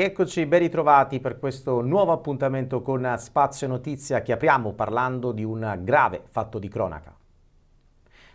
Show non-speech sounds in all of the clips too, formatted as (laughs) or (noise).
Rieccoci, ben ritrovati per questo nuovo appuntamento con Spazio Notizia che apriamo parlando di un grave fatto di cronaca.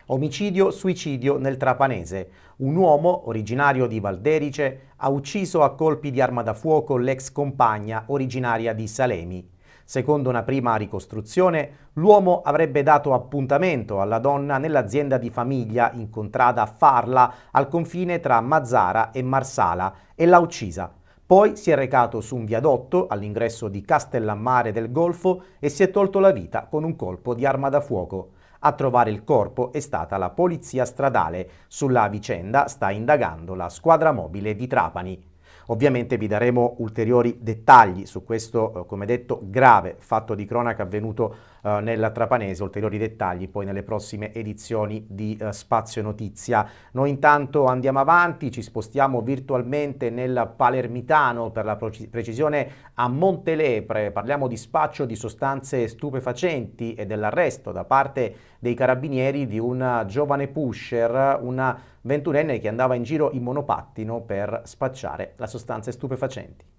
Omicidio-suicidio nel Trapanese. Un uomo, originario di Valderice, ha ucciso a colpi di arma da fuoco l'ex compagna originaria di Salemi. Secondo una prima ricostruzione, l'uomo avrebbe dato appuntamento alla donna nell'azienda di famiglia incontrata a Farla al confine tra Mazzara e Marsala e l'ha uccisa. Poi si è recato su un viadotto all'ingresso di Castellammare del Golfo e si è tolto la vita con un colpo di arma da fuoco. A trovare il corpo è stata la polizia stradale. Sulla vicenda sta indagando la squadra mobile di Trapani. Ovviamente vi daremo ulteriori dettagli su questo, eh, come detto, grave fatto di cronaca avvenuto eh, nel Trapanese, ulteriori dettagli poi nelle prossime edizioni di eh, Spazio Notizia. Noi intanto andiamo avanti, ci spostiamo virtualmente nel Palermitano, per la precisione a Montelepre, parliamo di spaccio di sostanze stupefacenti e dell'arresto da parte dei carabinieri di un giovane pusher, una ventunenne che andava in giro in monopattino per spacciare le sostanze stupefacenti.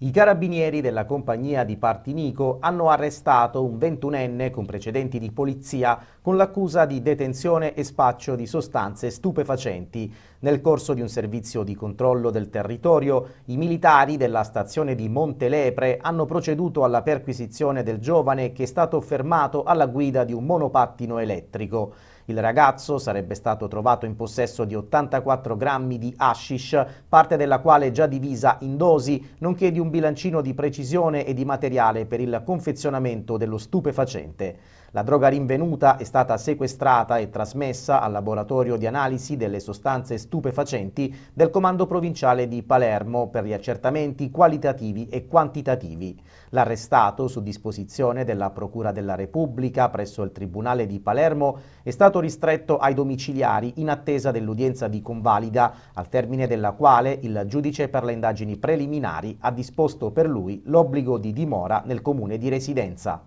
I carabinieri della compagnia di Partinico hanno arrestato un ventunenne con precedenti di polizia con l'accusa di detenzione e spaccio di sostanze stupefacenti. Nel corso di un servizio di controllo del territorio, i militari della stazione di Montelepre hanno proceduto alla perquisizione del giovane che è stato fermato alla guida di un monopattino elettrico. Il ragazzo sarebbe stato trovato in possesso di 84 grammi di hashish, parte della quale già divisa in dosi, nonché di un bilancino di precisione e di materiale per il confezionamento dello stupefacente. La droga rinvenuta è stata sequestrata e trasmessa al laboratorio di analisi delle sostanze stupefacenti del Comando Provinciale di Palermo per gli accertamenti qualitativi e quantitativi. L'arrestato, su disposizione della Procura della Repubblica presso il Tribunale di Palermo, è stato ristretto ai domiciliari in attesa dell'udienza di convalida, al termine della quale il giudice per le indagini preliminari ha disposto per lui l'obbligo di dimora nel comune di residenza.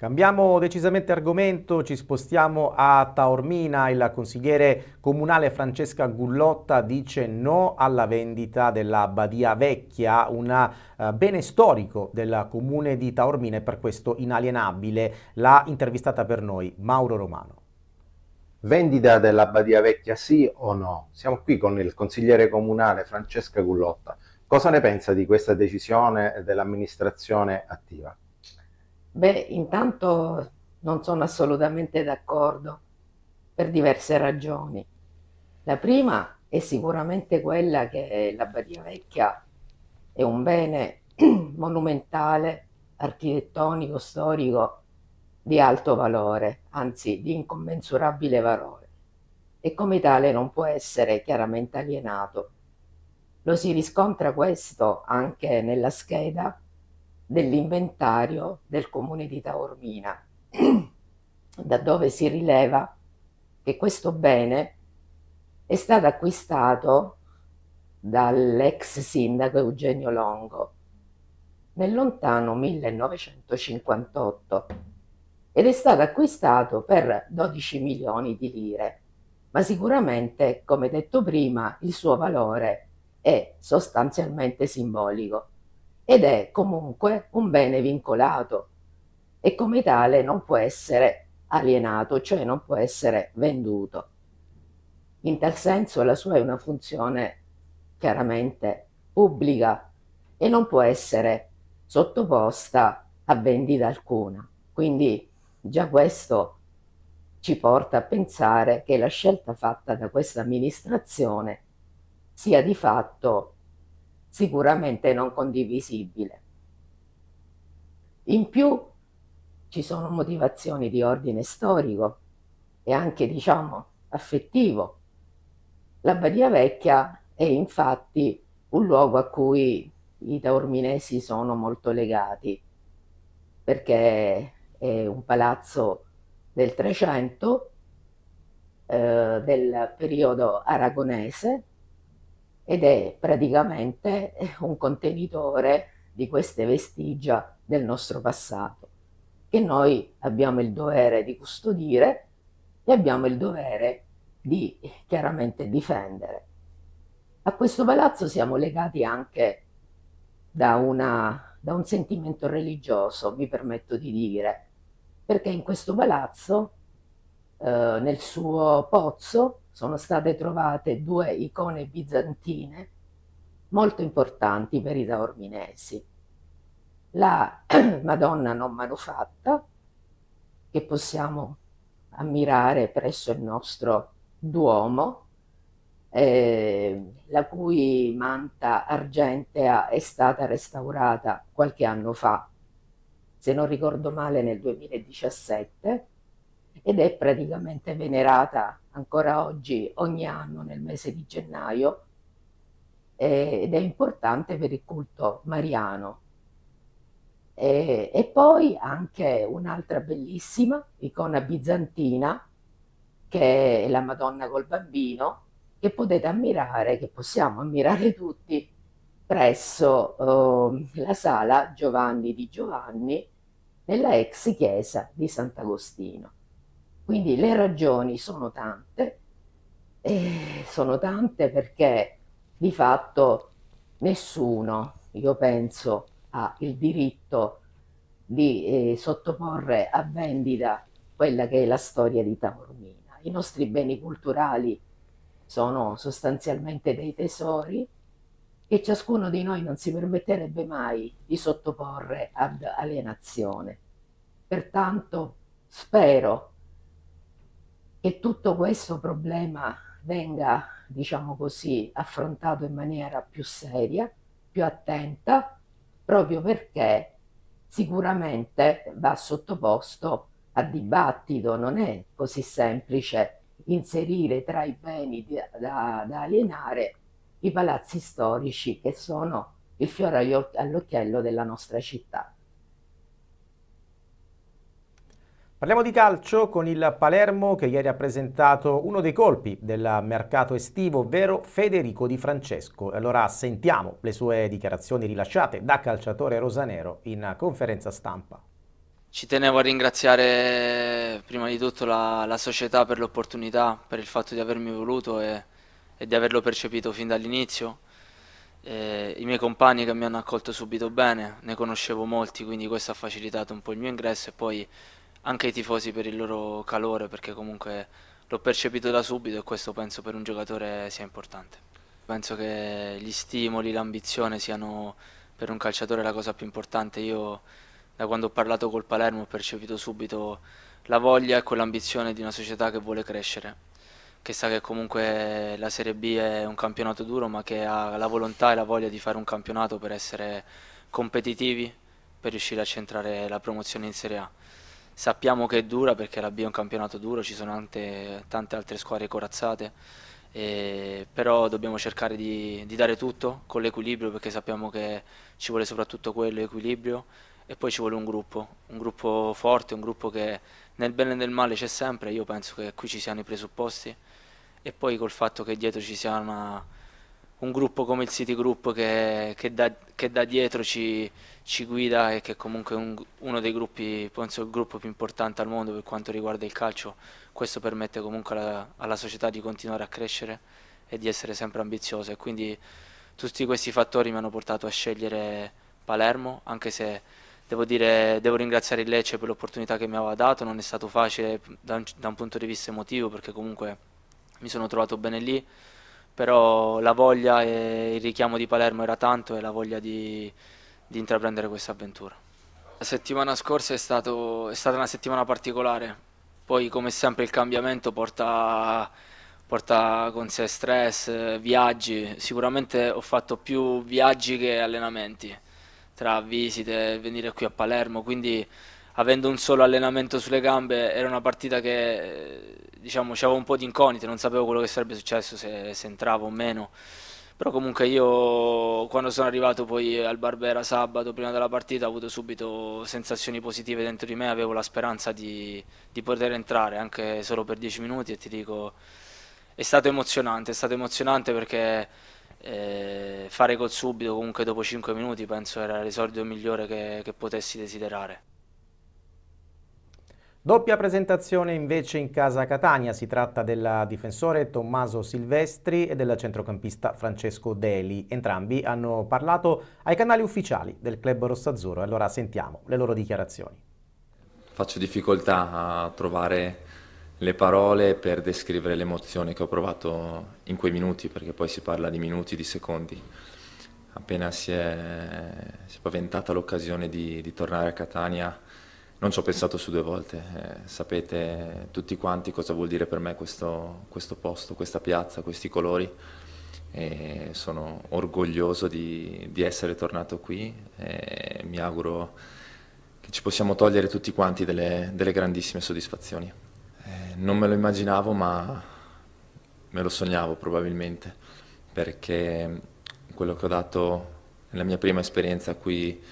Cambiamo decisamente argomento, ci spostiamo a Taormina, il consigliere comunale Francesca Gullotta dice no alla vendita della Badia Vecchia, un uh, bene storico del comune di Taormina e per questo inalienabile. L'ha intervistata per noi Mauro Romano. Vendita della Badia Vecchia sì o no? Siamo qui con il consigliere comunale Francesca Gullotta. Cosa ne pensa di questa decisione dell'amministrazione attiva? Beh, intanto non sono assolutamente d'accordo per diverse ragioni. La prima è sicuramente quella che la Badia Vecchia è un bene (clears throat) monumentale, architettonico, storico di alto valore, anzi di incommensurabile valore, e come tale non può essere chiaramente alienato. Lo si riscontra questo anche nella scheda dell'inventario del comune di Taormina, (clears throat) da dove si rileva che questo bene è stato acquistato dall'ex sindaco Eugenio Longo nel lontano 1958 ed è stato acquistato per 12 milioni di lire, ma sicuramente, come detto prima, il suo valore è sostanzialmente simbolico ed è comunque un bene vincolato e come tale non può essere alienato, cioè non può essere venduto. In tal senso la sua è una funzione chiaramente pubblica e non può essere sottoposta a vendita alcuna. Quindi già questo ci porta a pensare che la scelta fatta da questa amministrazione sia di fatto sicuramente non condivisibile. In più ci sono motivazioni di ordine storico e anche, diciamo, affettivo. La Badia Vecchia è infatti un luogo a cui i taorminesi sono molto legati, perché è un palazzo del Trecento, eh, del periodo aragonese, ed è praticamente (laughs) un contenitore di queste vestigia del nostro passato che noi abbiamo il dovere di custodire e abbiamo il dovere di chiaramente difendere. A questo palazzo siamo legati anche da, una, da un sentimento religioso, mi permetto di dire, perché in questo palazzo, eh, nel suo pozzo, sono state trovate due icone bizantine molto importanti per i taorminesi. La (clears throat) Madonna non manufatta, che possiamo ammirare presso il nostro Duomo, eh, la cui manta argentea è stata restaurata qualche anno fa, se non ricordo male nel 2017, ed è praticamente venerata ancora oggi ogni anno nel mese di gennaio eh, ed è importante per il culto mariano. E, e poi anche un'altra bellissima icona bizantina che è la Madonna col bambino che potete ammirare, che possiamo ammirare tutti presso uh, la sala Giovanni di Giovanni nella ex chiesa di Sant'Agostino. Quindi le ragioni sono tante, e sono tante perché di fatto nessuno, io penso, ha il diritto di eh, sottoporre a vendita quella che è la storia di Taormina. I nostri beni culturali sono sostanzialmente dei tesori che ciascuno di noi non si permetterebbe mai di sottoporre ad alienazione. Pertanto spero che tutto questo problema venga, diciamo così, affrontato in maniera più seria, più attenta, proprio perché sicuramente va sottoposto a dibattito, non è così semplice inserire tra i beni da, da alienare i palazzi storici che sono il fiore all'occhiello della nostra città. Parliamo di calcio con il Palermo che ieri ha presentato uno dei colpi del mercato estivo, ovvero Federico Di Francesco. Allora sentiamo le sue dichiarazioni rilasciate da calciatore rosanero in conferenza stampa. Ci tenevo a ringraziare prima di tutto la, la società per l'opportunità, per il fatto di avermi voluto e, e di averlo percepito fin dall'inizio. I miei compagni che mi hanno accolto subito bene, ne conoscevo molti, quindi questo ha facilitato un po' il mio ingresso e poi anche i tifosi per il loro calore perché comunque l'ho percepito da subito e questo penso per un giocatore sia importante. Penso che gli stimoli, l'ambizione siano per un calciatore la cosa più importante. Io da quando ho parlato col Palermo ho percepito subito la voglia e quell'ambizione di una società che vuole crescere, che sa che comunque la Serie B è un campionato duro ma che ha la volontà e la voglia di fare un campionato per essere competitivi, per riuscire a centrare la promozione in Serie A. Sappiamo che è dura perché la B è un campionato duro, ci sono tante, tante altre squadre corazzate, eh, però dobbiamo cercare di, di dare tutto con l'equilibrio perché sappiamo che ci vuole soprattutto quello, equilibrio e poi ci vuole un gruppo, un gruppo forte, un gruppo che nel bene e nel male c'è sempre, io penso che qui ci siano i presupposti e poi col fatto che dietro ci sia una un gruppo come il City Group che, che, da, che da, dietro ci, ci, guida e che comunque è un, uno dei gruppi, penso il gruppo più importante al mondo per quanto riguarda il calcio, questo permette comunque alla, alla società di continuare a crescere e di essere sempre ambiziosa. E quindi tutti questi fattori mi hanno portato a scegliere Palermo, anche se devo, dire, devo ringraziare il Lecce per l'opportunità che mi aveva dato, non è stato facile da un, da un punto di vista emotivo perché comunque mi sono trovato bene lì però la voglia e il richiamo di Palermo era tanto e la voglia di, di intraprendere questa avventura. La settimana scorsa è, stato, è, stata una settimana particolare, poi come sempre il cambiamento porta, porta con sé stress, viaggi, sicuramente ho fatto più viaggi che allenamenti tra visite, venire qui a Palermo, quindi avendo un solo allenamento sulle gambe era una partita che diciamo c'avevo un po' di incognite, non sapevo quello che sarebbe successo se, se entravo o meno. Però comunque io quando sono arrivato poi al Barbera sabato prima della partita ho avuto subito sensazioni positive dentro di me, avevo la speranza di, di poter entrare anche solo per 10 minuti e ti dico è stato emozionante, è stato emozionante perché eh, fare gol subito comunque dopo 5 minuti penso era l'esordio migliore che, che potessi desiderare. Doppia presentazione invece in casa Catania, si tratta del difensore Tommaso Silvestri e del centrocampista Francesco Deli. Entrambi hanno parlato ai canali ufficiali del club rossazzurro, allora sentiamo le loro dichiarazioni. Faccio difficoltà a trovare le parole per descrivere l'emozione che ho provato in quei minuti, perché poi si parla di minuti, di secondi. Appena si è, si è paventata l'occasione di, di tornare a Catania, non ci ho pensato su due volte, eh, sapete tutti quanti cosa vuol dire per me questo, questo posto, questa piazza, questi colori e sono orgoglioso di, di essere tornato qui e mi auguro che ci possiamo togliere tutti quanti delle, delle grandissime soddisfazioni. Eh, non me lo immaginavo ma me lo sognavo probabilmente perché quello che ho dato nella mia prima esperienza qui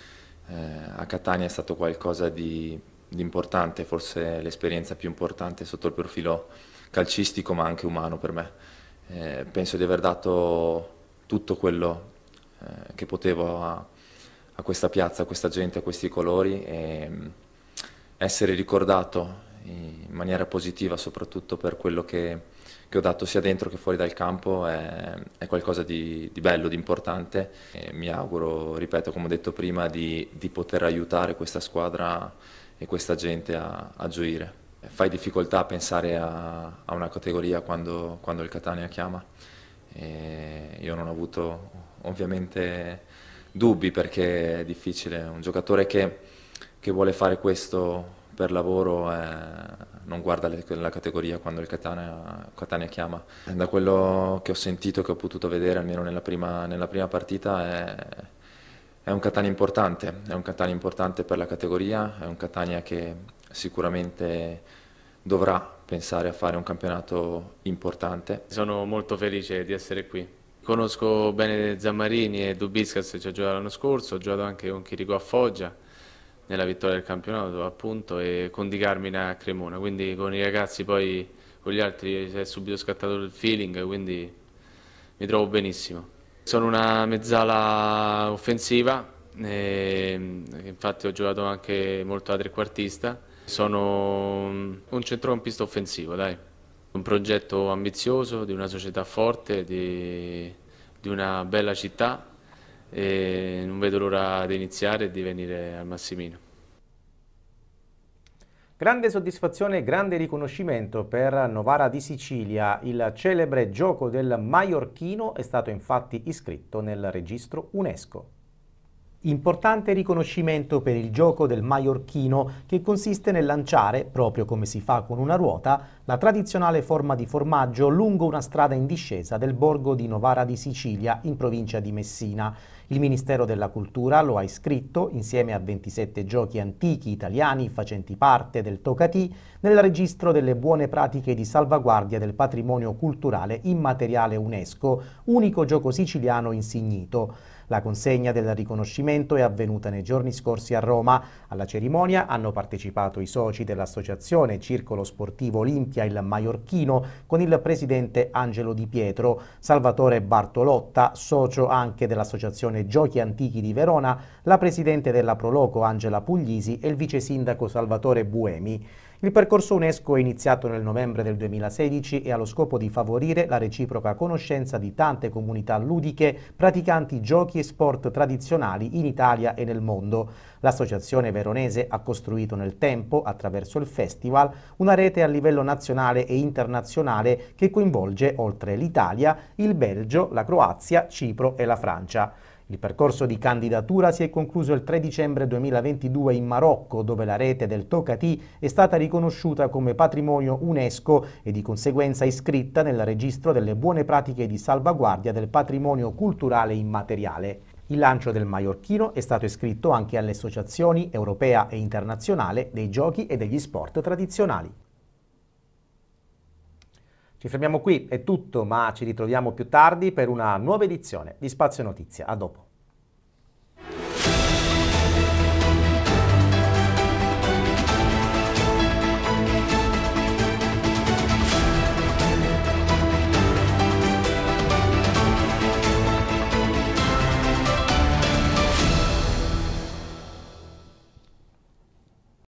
eh, a Catania è stato qualcosa di, di importante, forse l'esperienza più importante sotto il profilo calcistico ma anche umano per me. Eh, penso di aver dato tutto quello eh, che potevo a, a, questa piazza, a questa gente, a questi colori e mm, essere ricordato in maniera positiva soprattutto per quello che, che ho dato sia dentro che fuori dal campo è, è qualcosa di, di, bello, di importante e mi auguro, ripeto come ho detto prima, di, di poter aiutare questa squadra e questa gente a, a gioire. Fai difficoltà a pensare a, a una categoria quando, quando, il Catania chiama. E io non ho avuto ovviamente dubbi perché è difficile. Un giocatore che, che vuole fare questo per lavoro eh, non guarda le, la categoria quando il Catania, Catania, chiama. Da quello che ho sentito, che ho potuto vedere almeno nella prima, nella prima partita, è, è, un Catania importante, è un Catania importante per la categoria, è un Catania che sicuramente dovrà pensare a fare un campionato importante. Sono molto felice di essere qui. Conosco bene Zammarini e Dubiscas, ci ho giocato l'anno scorso, ho giocato anche con Chirico a Foggia nella vittoria del campionato appunto e con Di Carmine a Cremona, quindi con i ragazzi poi con gli altri si è subito scattato il feeling, quindi mi trovo benissimo. Sono una mezzala offensiva, infatti ho giocato anche molto da trequartista, sono un centrocampista offensivo, dai. Un progetto ambizioso di una società forte, di, di una bella città e non vedo l'ora di iniziare e di venire al Massimino. Grande soddisfazione e grande riconoscimento per Novara di Sicilia. Il celebre gioco del Maiorchino è stato infatti iscritto nel registro UNESCO. Importante riconoscimento per il gioco del maiorchino che consiste nel lanciare, proprio come si fa con una ruota, la tradizionale forma di formaggio lungo una strada in discesa del borgo di Novara di Sicilia in provincia di Messina. Il Ministero della Cultura lo ha iscritto, insieme a 27 giochi antichi italiani facenti parte del Tocatì, nel registro delle buone pratiche di salvaguardia del patrimonio culturale immateriale UNESCO, unico gioco siciliano insignito. La consegna del riconoscimento è avvenuta nei giorni scorsi a Roma. Alla cerimonia hanno partecipato i soci dell'associazione Circolo Sportivo Olimpia il Maiorchino con il presidente Angelo Di Pietro, Salvatore Bartolotta, socio anche dell'associazione Giochi Antichi di Verona, la presidente della Proloco Angela Puglisi e il vice sindaco Salvatore Buemi. Il percorso UNESCO è iniziato nel novembre del 2016 e ha lo scopo di favorire la reciproca conoscenza di tante comunità ludiche praticanti giochi e sport tradizionali in Italia e nel mondo. L'associazione veronese ha costruito nel tempo, attraverso il festival, una rete a livello nazionale e internazionale che coinvolge, oltre l'Italia, il Belgio, la Croazia, Cipro e la Francia. Il percorso di candidatura si è concluso il 3 dicembre 2022 in Marocco, dove la rete del Tocati è stata riconosciuta come patrimonio UNESCO e di conseguenza iscritta nel registro delle buone pratiche di salvaguardia del patrimonio culturale immateriale. Il lancio del Maiorchino è stato iscritto anche alle associazioni europea e internazionale dei giochi e degli sport tradizionali. Ci fermiamo qui, è tutto, ma ci ritroviamo più tardi per una nuova edizione di Spazio Notizia. A dopo.